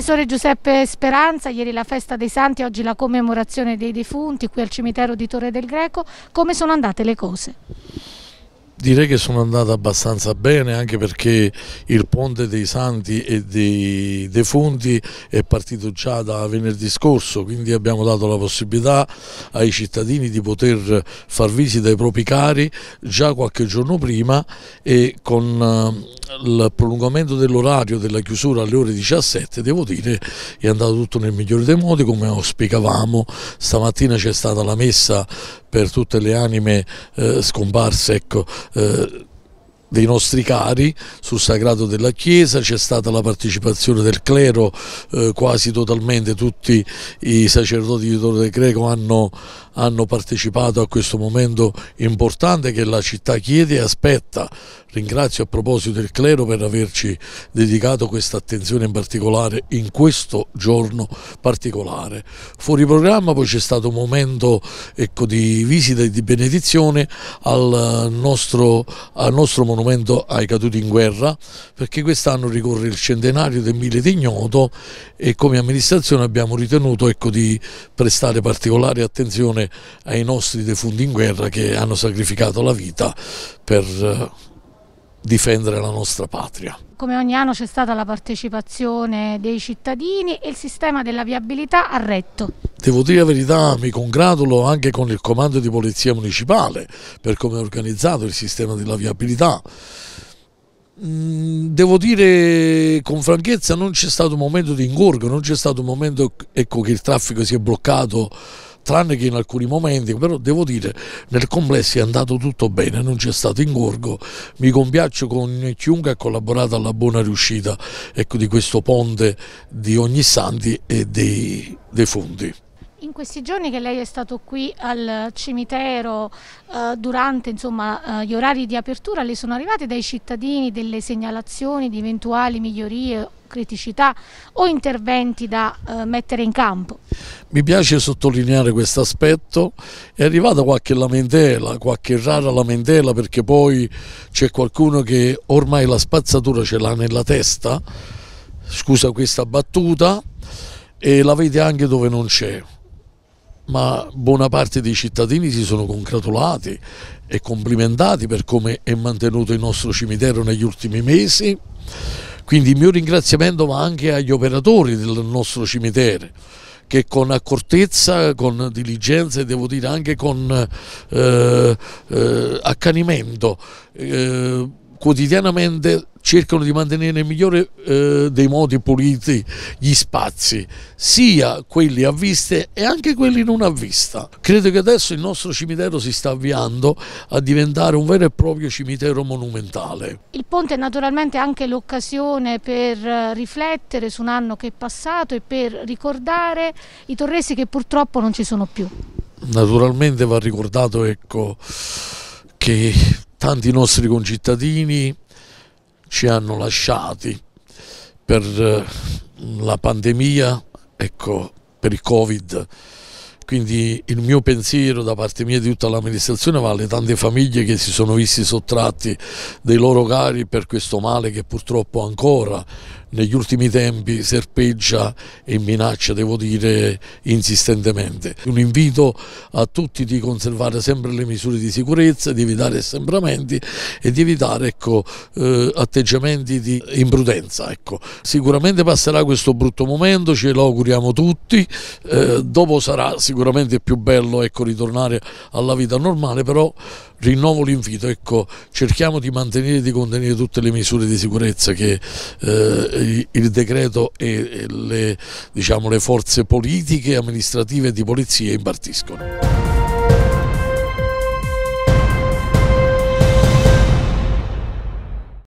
Assessore Giuseppe Speranza, ieri la festa dei santi, oggi la commemorazione dei defunti qui al cimitero di Torre del Greco, come sono andate le cose? Direi che sono andate abbastanza bene anche perché il ponte dei santi e dei defunti è partito già da venerdì scorso, quindi abbiamo dato la possibilità ai cittadini di poter far visita ai propri cari già qualche giorno prima e con eh, il prolungamento dell'orario della chiusura alle ore 17 devo dire è andato tutto nel migliore dei modi come auspicavamo, stamattina c'è stata la messa per tutte le anime eh, scomparse ecco, eh, dei nostri cari sul sagrato della Chiesa, c'è stata la partecipazione del clero, eh, quasi totalmente tutti i sacerdoti di Torre del Greco hanno, hanno partecipato a questo momento importante che la città chiede e aspetta. Ringrazio a proposito il clero per averci dedicato questa attenzione in particolare in questo giorno particolare. Fuori programma poi c'è stato un momento ecco, di visita e di benedizione al nostro, al nostro monumento ai caduti in guerra perché quest'anno ricorre il centenario del Mille d'Ignoto e come amministrazione abbiamo ritenuto ecco, di prestare particolare attenzione ai nostri defunti in guerra che hanno sacrificato la vita per difendere la nostra patria. Come ogni anno c'è stata la partecipazione dei cittadini e il sistema della viabilità ha retto. Devo dire la verità, mi congratulo anche con il comando di polizia municipale per come è organizzato il sistema della viabilità. Mm, devo dire con franchezza non c'è stato un momento di ingorgo, non c'è stato un momento ecco, che il traffico si è bloccato tranne che in alcuni momenti, però devo dire nel complesso è andato tutto bene, non c'è stato ingorgo, mi compiaccio con chiunque ha collaborato alla buona riuscita ecco, di questo ponte di Ognissanti e dei defunti. In questi giorni che lei è stato qui al cimitero eh, durante insomma, eh, gli orari di apertura le sono arrivate dai cittadini delle segnalazioni di eventuali migliorie, criticità o interventi da eh, mettere in campo? Mi piace sottolineare questo aspetto, è arrivata qualche lamentela, qualche rara lamentela perché poi c'è qualcuno che ormai la spazzatura ce l'ha nella testa, scusa questa battuta, e la vede anche dove non c'è ma buona parte dei cittadini si sono congratulati e complimentati per come è mantenuto il nostro cimitero negli ultimi mesi. Quindi il mio ringraziamento va anche agli operatori del nostro cimitero che con accortezza, con diligenza e devo dire anche con eh, eh, accanimento eh, quotidianamente cercano di mantenere nel migliore eh, dei modi puliti gli spazi, sia quelli a vista e anche quelli non a vista. Credo che adesso il nostro cimitero si sta avviando a diventare un vero e proprio cimitero monumentale. Il ponte è naturalmente anche l'occasione per eh, riflettere su un anno che è passato e per ricordare i torresi che purtroppo non ci sono più. Naturalmente va ricordato ecco, che tanti nostri concittadini ci hanno lasciati per eh, la pandemia, ecco, per il Covid. Quindi il mio pensiero da parte mia e di tutta l'amministrazione va alle tante famiglie che si sono visti sottratti dei loro cari per questo male che purtroppo ancora negli ultimi tempi serpeggia e minaccia, devo dire, insistentemente. Un invito a tutti di conservare sempre le misure di sicurezza, di evitare assembramenti e di evitare ecco, eh, atteggiamenti di imprudenza. Ecco. Sicuramente passerà questo brutto momento, ce lo auguriamo tutti, eh, dopo sarà sicuramente più bello ecco, ritornare alla vita normale, però rinnovo l'invito, ecco, cerchiamo di mantenere e di contenere tutte le misure di sicurezza che eh, il decreto e le, diciamo, le forze politiche, amministrative e di polizia impartiscono.